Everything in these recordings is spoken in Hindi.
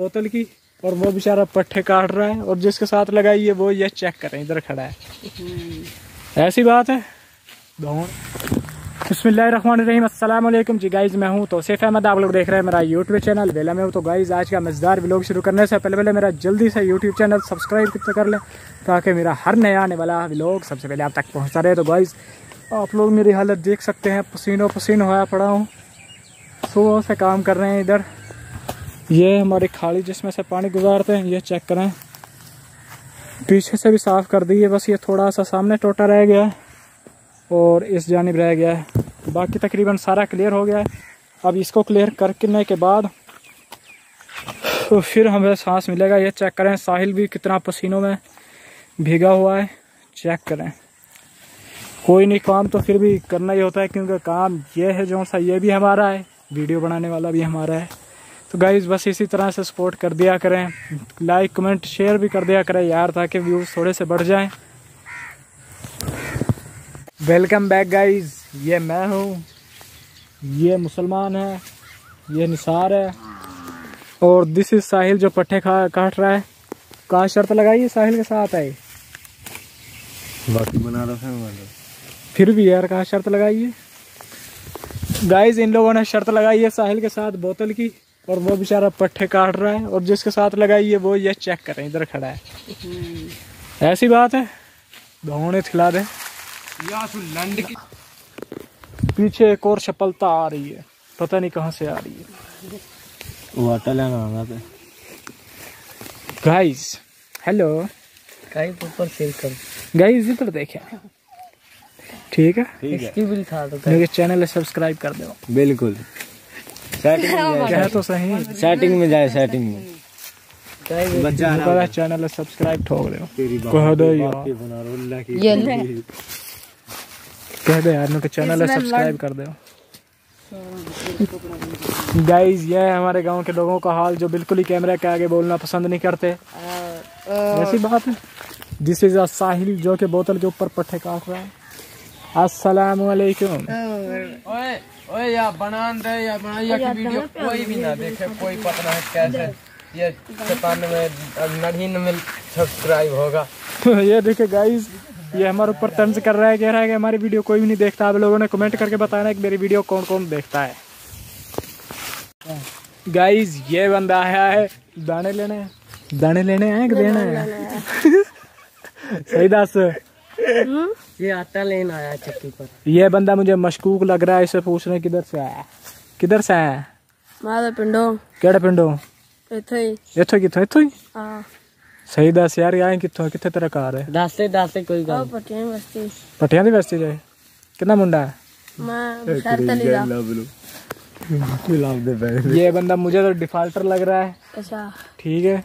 बोतल की और वो बेचारा पट्टे काट रहा है और जिसके साथ लगाई है वो ये चेक करें इधर खड़ा है। ऐसी बात है? बसमीम अल्लाम जी गाइज़ मैं हूँ तो सेफ़ अहमद आप लोग देख रहे हैं मेरा यूट्यूब चैनल वेला में हूँ। तो गाइज़ आज का मज़ेदार व्लॉग शुरू करने से पहले पहले मेरा जल्दी से यूट्यूब चैनल सब्सक्राइब कर लें ताकि मेरा हर नया आने वाला व्लॉग सबसे पहले आप तक पहुँचता रहे। तो गाइज़ आप लोग मेरी हालत देख सकते हैं पसीनो पसीन होया पड़ा हूँ। सुबह से काम कर रहे हैं इधर। ये हमारी खाली जिसमें से पानी गुजारते हैं, ये चेक करें। पीछे से भी साफ़ कर दी है, बस ये थोड़ा सा सामने टोटा रह गया है और इस जानब रह गया है। बाकी तकरीबन सारा क्लियर हो गया है। अब इसको क्लियर करने के बाद तो फिर हमें सांस मिलेगा। ये चेक करें, साहिल भी कितना पसीनों में भीगा हुआ है। चेक करें। कोई नहीं, काम तो फिर भी करना ही होता है, क्योंकि काम ये है जो सा ये भी हमारा है, वीडियो बनाने वाला भी हमारा है। तो गाइज़ बस इसी तरह से सपोर्ट कर दिया करें। लाइक कमेंट शेयर भी कर दिया करें यार ताकि व्यूज़ थोड़े से बढ़ जाएँ। वेलकम बैक गाइज़ ये मैं हूँ। ये मुसलमान है। ये निसार है। और दिस इज़ साहिल जो पट्टे खा काट रहा है। कहा शर्त लगाई है साहिल के साथ है बाकी बना रहा है फिर भी यार कहा शर्त लगाई है? गाइज़ इन लोगों ने शर्त लगाई है साहिल के साथ बोतल की। और वो बेचारा पट्टे काट रहा है और जिसके साथ लगाई है वो ये चेक करें इधर खड़ा है। ऐसी बात है? धोने खिला दे। पीछे एक और सफलता आ रही है पता नहीं कहाँ से आ रही है। वाटर लेना आना था। गाइस हेलो कहीं ऊपर शेयर कर। गाइस इधर देखें। ठीक है? ठीक है। इसकी भी था तो मेरे चैनल सब्सक्राइब कर दो। बिल्कुल। सेटिंग में क्या तो सही। जाए सेटिंग में जाए सेटिंग में। बच्चा पता चैनल सब्सक्राइब ठोक दो कह दो ये ले। कह दो यार मेरे चैनल सब्सक्राइब कर दो गाइस ये है हमारे गाँव के लोगों का हाल जो बिल्कुल ही कैमरे के आगे बोलना पसंद नहीं करते। ऐसी बात है। दिस इज़ अ साहिल जो कि बोतल के ऊपर पट्टे काट रहा है। अस्सलाम वालेकुम ओए या बना दे या बना या की वीडियो कोई भी ना देखे कोई पता है। कैसे ये सतानवे नड़िनवे सब्सक्राइब होगा। ये देखिए गाइस ये हमारे ऊपर तंज कर रहा है कह रहा है कि हमारी वीडियो कोई भी नहीं देखता। आप लोगों ने कमेंट करके बताना कि मेरी वीडियो कौन कौन देखता है। गाइस ये बंदा आया है। दाने लेने दाने लेने आए कि देने आए सही दस। ये आटा लेने आया चक्की पर। ये बंदा मुझे मशकूक लग रहा है इसे पूछ रहे किधर से आया? किधर से आया? मारे पिंडो। केड़ा पिंडो? इथो ही। इथो किथो ही? हाँ। सही दस यार आए किथो किथे तेरा कार है? दासे दासे कोई गाँव पटियाँ बस्ती। पटियाँ दी बस्ती जाए। कितना मुंडा है? मैं शर्त ले ये बंदा मुझे तो डिफाल्टर लग रहा है। अच्छा। ठीक है।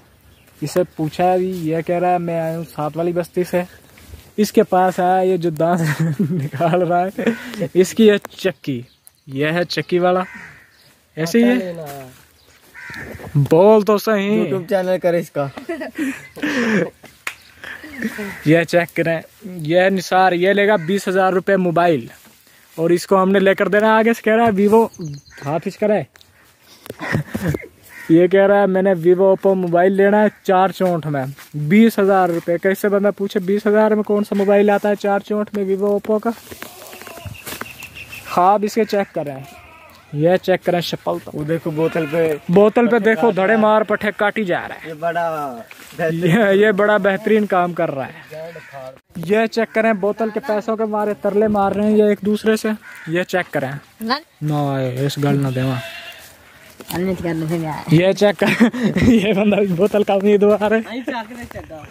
इसे पूछा भी ये कह रहा है मैं आया हूँ सात वाली बस्ती से। इसके पास आया ये जो दांत निकाल रहा है इसकी है चक्की। यह है चक्की वाला। ऐसे ही है। बोल तो सही। यूट्यूब चैनल करे इसका। यह चेक करें। यह निसार ये लेगा बीस हज़ार रुपये मोबाइल। और इसको हमने लेकर देना है आगे से कह रहा है वीवो हाथ इस करे ये कह रहा है मैंने वीवो ओप्पो मोबाइल लेना है चार चौंठ में। बीस हज़ार रुपये कैसे बंदा पूछे बीस हज़ार में कौन सा मोबाइल आता है चार चौंठ में वीवो ओप्पो का? ख्वाब इसके चेक करें। यह चेक करें शपल तो। वो देखो बोतल पे बोतल पे देखो धड़े मार पठे काटी जा रहा है। ये बड़ा ये ये बड़ा बेहतरीन काम कर रहा है। ये चेक करें बोतल के पैसों के मारे तरले मार रहे हैं ये एक दूसरे से। ये चेक करें। ना इस गल ना देवा। ये चेक कर ये बंदा बोतल का है चाकरे चगा